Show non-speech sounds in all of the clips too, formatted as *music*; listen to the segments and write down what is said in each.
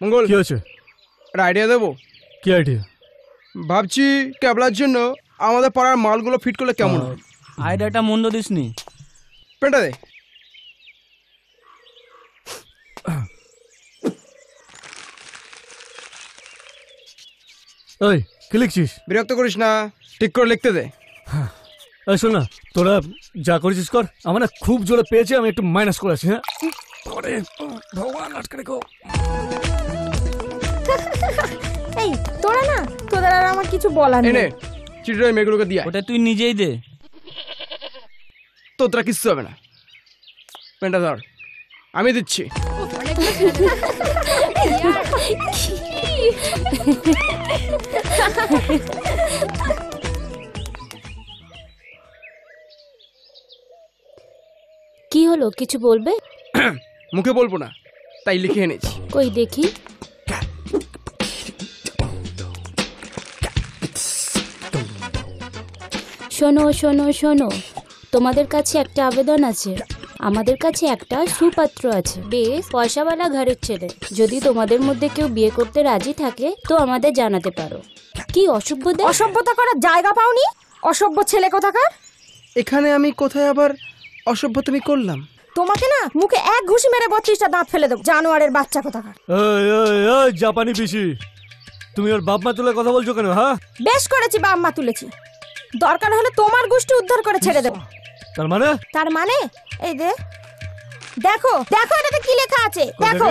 মঙ্গল কি হয়েছে? একটা আইডিয়া দেবো? কি আইডিয়া ভাবছি ক্যাবলার জন্য আমাদের পাড়ার মালগুলো ফিট করলে কেমন হয়? আইডিয়াটা মন্দ দিসনি। পেনটা দে। ওই কি লিখছিস? বিরক্ত করিস না ঠিক করে লিখতে দে। এই শোন না তোরা যা করেছিস কর আমার না খুব জোরে পেয়েছে আমি একটু মাইনাস করে আছি হ্যাঁ? বাবারে, ভগবান আটকে রেখো। *laughs* এই তোরা না তোদের আর আমার কিছু বলার এনে নেই। চিঠিটা ওই মেয়েগুলোকে দিয়ে। আয়। ওটা তুই নিজেই দে। তো তোরা কিচ্ছু হবে না। পেনটা ধর আমি দিচ্ছি। কি হলো কিছু বলবে? মুখে বলব না তাই লিখে এনেছি। কই দেখি? শোনো শোনো শোনো তোমাদের কাছে একটা আবেদন আছে। আমাদের কাছে একটা সুপাত্র আছে। বেশ পয়সাওয়ালা ঘরের ছেলে। যদি তোমাদের মধ্যে কেউ বিয়ে করতে রাজি থাকে তো আমাদের জানাতে পারো। কি অসভ্য দেশ? অসভ্যতা করার জায়গা পাওনি? অসভ্য ছেলে কোথাকার? এখানে আমি কোথায় আবার অসভ্য তুমি করলাম? তোমাকে না মুখে এক ঘুষি মেরে বত্রিশটা দাঁত ফেলে দেবো। জানোয়ারের বাচ্চা কোথাকার। এই এই এই জাপানি পিসি। তুমি ওর বাপ মা তুলে কথা বলছো কেন হ্যাঁ? বেশ করেছি বাপ মা তুলেছি। দরকার হলে তোমার গোষ্ঠী উদ্ধার করে ছেড়ে দেবো। তার মানে? তার মানে? এই যে দেখো দেখো এটাতে কি লেখা আছে। দেখো।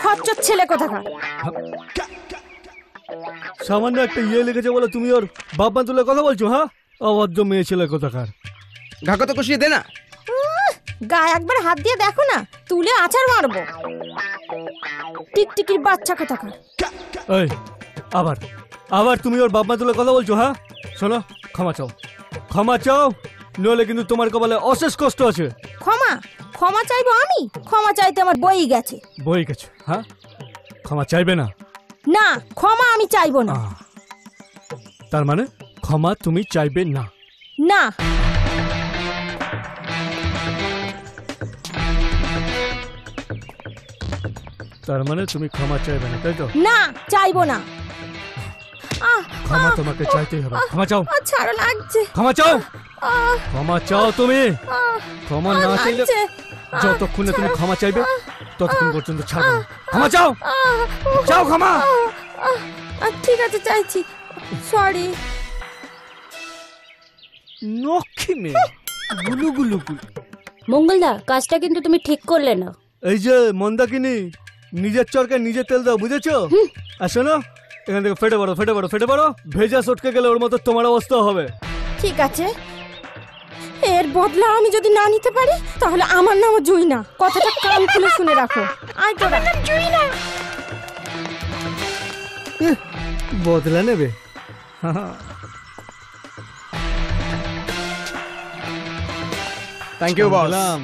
খচ্চর ছেলে কোথাকার। সামান্য একটা ইয়ে লিখেছে বলে তুমি ওর বাপ মা তুলে কথা বলছো হ্যাঁ? অবাধ্য মেয়ে ছেলে কোথাকার। ঘাকা তো কষিয়ে দে না। গায়ে একবার হাত দিয়ে দেখো না তুলে আছাড় মারবো। টিকটিকির বাচ্চা কোথাকার। এই আবার আবার তুমি ওর বাপ মা তুলে কথা বলছো হ্যাঁ? শোনো ক্ষমা চাও। ক্ষমা চাও নইলে কিন্তু তোমার কপালে অশেষ কষ্ট আছে। ক্ষমা ক্ষমা চাইব আমি? ক্ষমা চাইতে আমার বই গেছে। বই গেছে হ্যাঁ? ক্ষমা চাইবে না? না ক্ষমা আমি চাইব না। তার মানে ক্ষমা তুমি চাইবে না? না। তার মানে তুমি ক্ষমা চাইবে না তাই তো? না চাইব না। আহ, ক্ষমা আহ, তোমাকে আহ, চাইতেই হবে। ক্ষমা চাও। আহ, ছাড়ো লাগছে। ক্ষমা চাও। আহ, ক্ষমা চাও তুমি। আহ, ক্ষমা না চাইলে লাগছে। আহ, যতক্ষণে তুমি ক্ষমা চাইবে। ততক্ষণ পর্যন্ত ছাড়বে না ক্ষমা চাও। আহ, উহ, চাও ক্ষমা। আহ, আহ, আহ, ঠিক আছে চাইছি। সরি নক্ষী মেয়ে। গুলু গুলু গুলু। মঙ্গলদা কাজটা কিন্তু তুমি ঠিক করলে না। এই যে মন্দাকিনী নিজের চরকে নিজে তেল দাও বুঝেছ? আর শোনো এখান থেকে ফেটে পড়ো ফেটে পড়ো ফেটে পড়ো ভেজা সটকে গেলে ওর মতো তোমার অবস্থা হবে। ঠিক আছে। এর বদলা আমি যদি না নিতে পারি তাহলে আমার নাম জুই না কথাটা কান খুলে শুনে রাখো। আয় তোরা জুই না বদলা নেবে। থ্যাংক ইউ বস বললাম